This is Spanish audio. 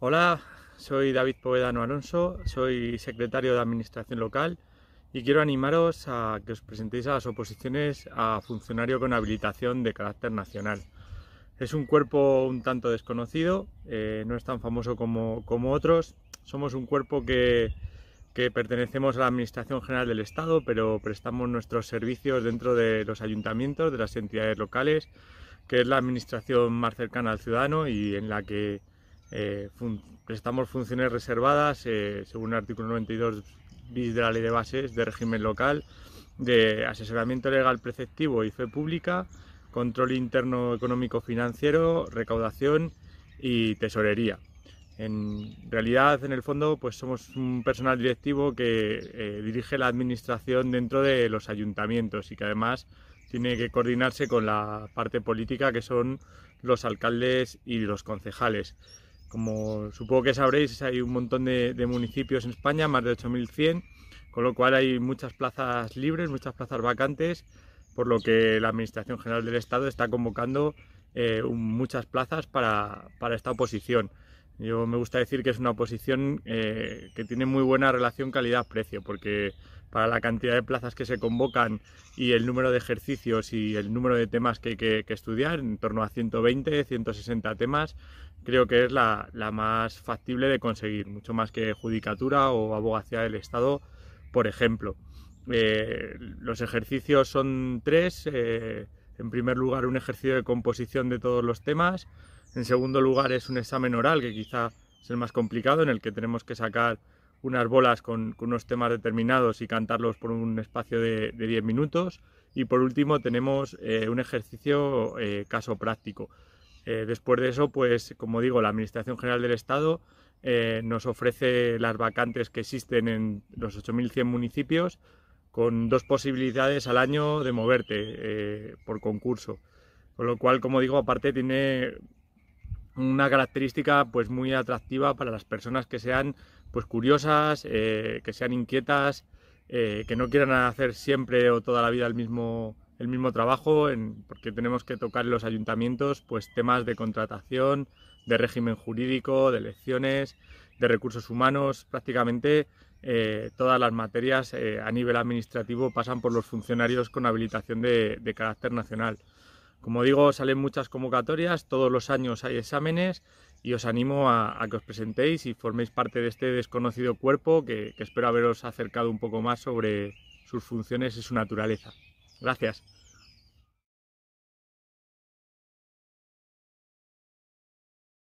Hola, soy David Povedano Alonso, soy secretario de Administración Local y quiero animaros a que os presentéis a las oposiciones a funcionario con habilitación de carácter nacional. Es un cuerpo un tanto desconocido, eh, no es tan famoso como, otros. Somos un cuerpo que, pertenecemos a la Administración General del Estado, pero prestamos nuestros servicios dentro de los ayuntamientos, de las entidades locales, que es la administración más cercana al ciudadano y en la que eh, prestamos funciones reservadas eh, según el artículo 92 bis de la Ley de Bases de régimen local de asesoramiento legal preceptivo y fe pública, control interno económico financiero, recaudación y tesorería. En realidad, en el fondo, pues somos un personal directivo que eh, dirige la administración dentro de los ayuntamientos y que además tiene que coordinarse con la parte política que son los alcaldes y los concejales. Como supongo que sabréis, hay un montón de, municipios en España, más de 8.100, con lo cual hay muchas plazas libres, muchas plazas vacantes, por lo que la Administración General del Estado está convocando eh, muchas plazas para, esta oposición. Yo me gusta decir que es una oposición eh, que tiene muy buena relación calidad-precio, porque para la cantidad de plazas que se convocan y el número de ejercicios y el número de temas que hay que, estudiar, en torno a 120, 160 temas, creo que es la, más factible de conseguir, mucho más que judicatura o abogacía del Estado, por ejemplo. Eh, los ejercicios son tres. Eh, en primer lugar, un ejercicio de composición de todos los temas. En segundo lugar, es un examen oral, que quizá es el más complicado, en el que tenemos que sacar unas bolas con, unos temas determinados y cantarlos por un espacio de, 10 minutos. Y por último tenemos eh, un ejercicio eh, caso práctico. Eh, después de eso, pues como digo, la Administración General del Estado nos ofrece las vacantes que existen en los 8.100 municipios con dos posibilidades al año de moverte por concurso. Con lo cual, como digo, aparte tiene una característica pues muy atractiva para las personas que sean pues curiosas, eh, que sean inquietas, eh, que no quieran hacer siempre o toda la vida el mismo, el mismo trabajo, porque tenemos que tocar en los ayuntamientos pues temas de contratación, de régimen jurídico, de elecciones, de recursos humanos, prácticamente eh, todas las materias a nivel administrativo pasan por los funcionarios con habilitación de carácter nacional. Como digo, salen muchas convocatorias, todos los años hay exámenes y os animo a, que os presentéis y forméis parte de este desconocido cuerpo que, que espero haberos acercado un poco más sobre sus funciones y su naturaleza. Gracias.